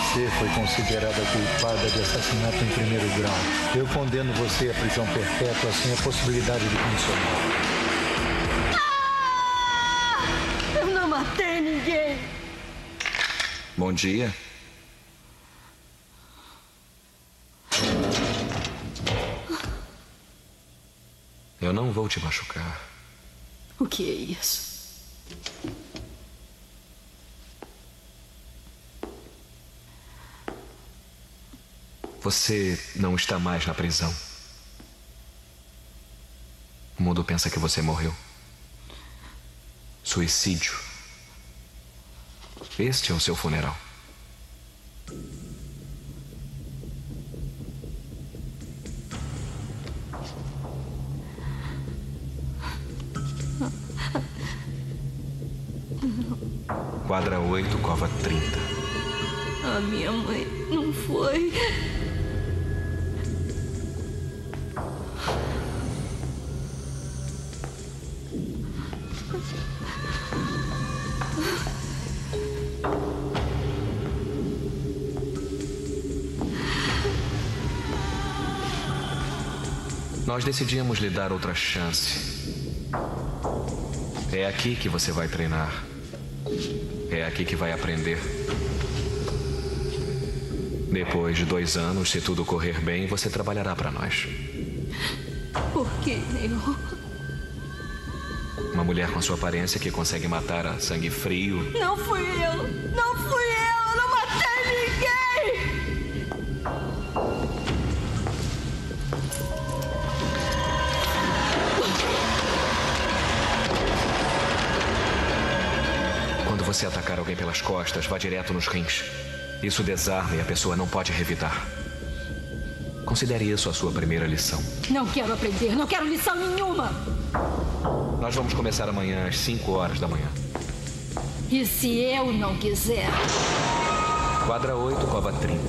Você foi considerada culpada de assassinato em primeiro grau. Eu condeno você à prisão perpétua sem a possibilidade de condicional. Eu não matei ninguém. Bom dia. Eu não vou te machucar. O que é isso? Você não está mais na prisão. O mundo pensa que você morreu. Suicídio. Este é o seu funeral. Quadra 8, cova 30. A minha mãe não foi. Nós decidimos lhe dar outra chance. É aqui que você vai treinar. É aqui que vai aprender. Depois de dois anos, se tudo correr bem, você trabalhará para nós. Por que, Neil? Uma mulher com sua aparência que consegue matar a sangue frio. Não fui eu! Não fui eu! Não matei ninguém! Quando você atacar alguém pelas costas, vá direto nos rins. Isso desarma e a pessoa não pode revidar. Considere isso a sua primeira lição. Não quero aprender, não quero lição nenhuma! Nós vamos começar amanhã às 5 horas da manhã. E se eu não quiser? Quadra 8, cova 30.